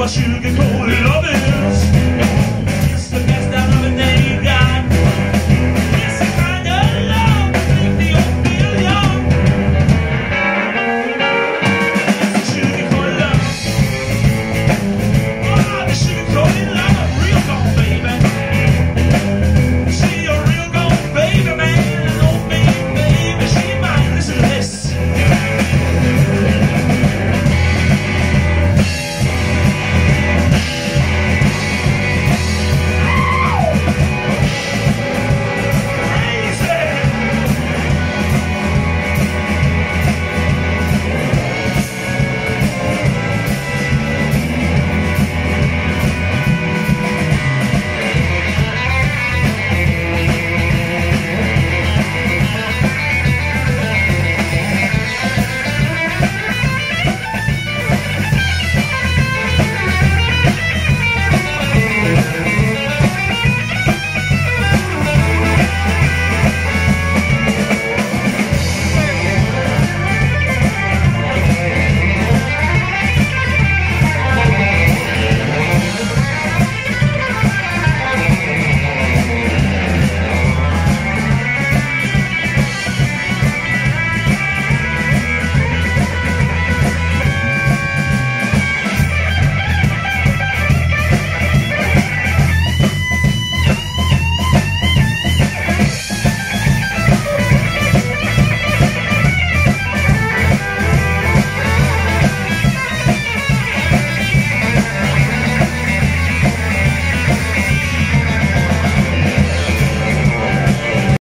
は襲撃